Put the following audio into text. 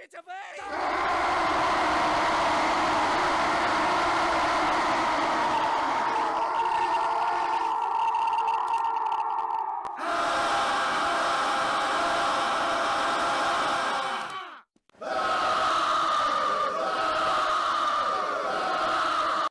Get away!